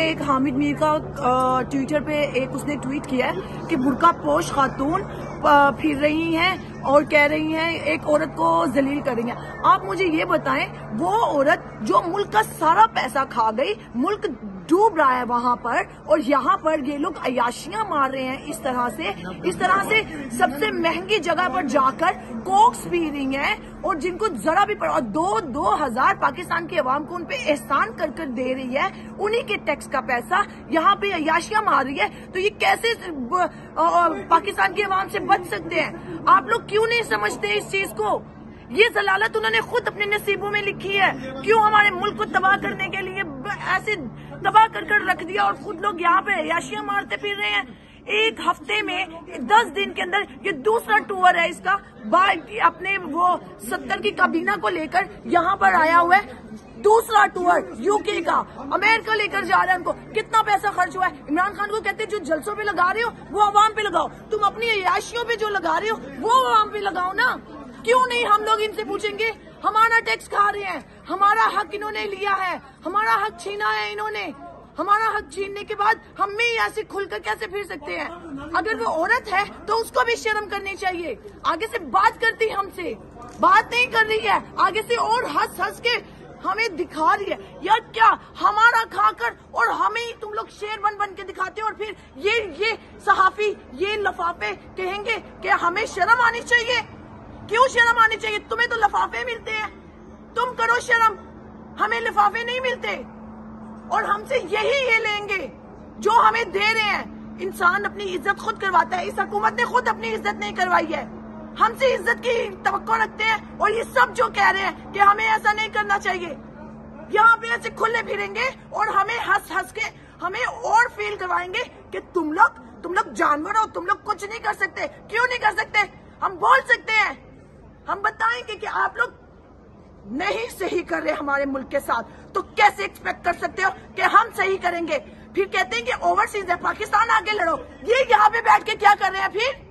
एक हामिद मीर का ट्विटर पे एक उसने ट्वीट किया है कि बुरका पोश खातून फिर रही हैं और कह रही हैं एक औरत को जलील कर रही हैं आप मुझे ये बताएँ, वो औरत जो मुल्क का सारा पैसा खा गई, मुल्क डूब रहा है वहाँ पर और यहाँ पर ये लोग अयाशियाँ मार रहे हैं इस तरह से। इस तरह से सबसे महँगी जगह पर जाकर कोक्स पी रही हैं और जिनको जरा भी पड़ा दो दो हज़ार पाकिस्तान की आवाम को उनपे एहसान कर कर दे रही है, उन्हीं के टैक्स का पैसा यहाँ पे अयाशियाँ मार रही है। तो ये कैसे पाकिस्तान की आवाम से बच सकते हैं? आप लोग क्यों नहीं समझते इस चीज़ को? ये जलालत उन्होंने खुद अपने नसीबों में लिखी है। क्यों हमारे मुल्क को तबाह करने के लिए ऐसे दबा कर कर रख दिया और खुद लोग यहाँ पे याशियाँ मारते फिर रहे हैं। एक हफ़्ते में, दस दिन के अंदर ये दूसरा टूर है इसका। अपने वो सत्तर की काबीना को लेकर यहाँ पर आया हुआ है। दूसरा टूर यूके का। अमेरिका लेकर जा रहे हैं उनको। कितना पैसा खर्च हुआ है? इमरान खान को कहते हैं, जो जलसों पे लगा रहे हो, वो आवाम पे लगाओ। तुम अपनी याशियों पे जो लगा रहे हो, वो आवाम पे लगाओ ना। क्यों नहीं हम लोग इनसे पूछेंगे? हमारा टैक्स खा रहे हैं। हमारा हक इन्होंने लिया है। हमारा हक छीना है इन्होंने। हमारा हक छीनने के बाद हम भी ऐसे खुलकर कैसे फिर सकते हैं? अगर वो औरत है तो उसको भी शर्म करनी चाहिए। आगे से बात करती है हमसे। बात नहीं कर रही है। आगे से और हंस हंस के हमें दिखा रही है। यार क्या हमारा खाकर और हमें ही तुम लोग शेर बन बन के दिखाते हो और फिर ये ये सहाफी, ये लफाफे कहेंगे कि हमें शर्म आनी चाहिए? क्यों शर्म आनी चाहिए? तुम्हें तो लफाफे मिलते हैं। तुम करो शर्म। हमें लिफाफे नहीं मिलते। और हमसे यही ये लेंगे, जो हमें दे रहे हैं। इंसान अपनी इज़्ज़त खुद करवाता है। इस हकूमत ने खुद अपनी इज़्ज़त नहीं करवाई है। हमसे इज़्ज़त की तो रखते हैं और ये सब जो कह रहे हैं कि हमें ऐसा नहीं करना चाहिए। यहाँ पे ऐसे खुले फिरेंगे और हमें हंस हंस के हमें और फील करवाएँगे कि तुम लोग तुम लोग जानवर हो, तुम लोग कुछ नहीं कर सकते। क्यों नहीं कर सकते? हम बोल सकते हैं हम बताएँगे कि आप लोग नहीं सही कर रहे हमारे मुल्क के साथ। तो कैसे एक्सपेक्ट कर सकते हो कि हम सही करेंगे? फिर कहते हैं कि ओवरसीज है, पाकिस्तान आगे लड़ो। ये यहाँ पे बैठ के क्या कर रहे हैं फिर?